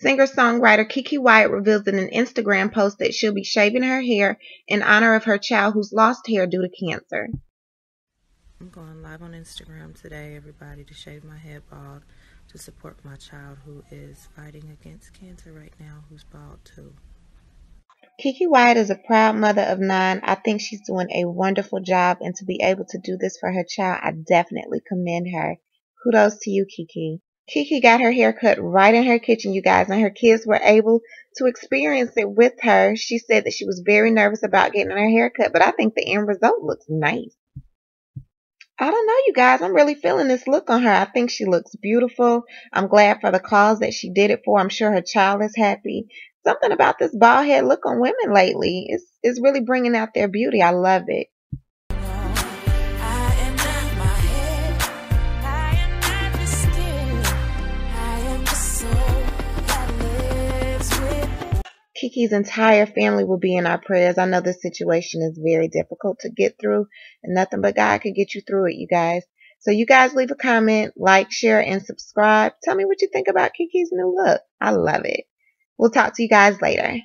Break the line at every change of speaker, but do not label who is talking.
Singer-songwriter Keke Wyatt reveals in an Instagram post that she'll be shaving her hair in honor of her child who's lost hair due to cancer.
I'm going live on Instagram today, everybody, to shave my head bald to support my child who is fighting against cancer right now, who's bald too.
Keke Wyatt is a proud mother of nine. I think she's doing a wonderful job, and to be able to do this for her child, I definitely commend her. Kudos to you, Keke. Keke got her hair cut right in her kitchen, you guys, and her kids were able to experience it with her. She said that she was very nervous about getting her hair cut, but I think the end result looks nice. I don't know, you guys. I'm really feeling this look on her. I think she looks beautiful. I'm glad for the cause that she did it for. I'm sure her child is happy. Something about this bald head look on women lately is is really bringing out their beauty. I love it. Keke's entire family will be in our prayers. I know this situation is very difficult to get through, and nothing but God can get you through it, you guys. So you guys leave a comment, like, share, and subscribe. Tell me what you think about Keke's new look. I love it. We'll talk to you guys later.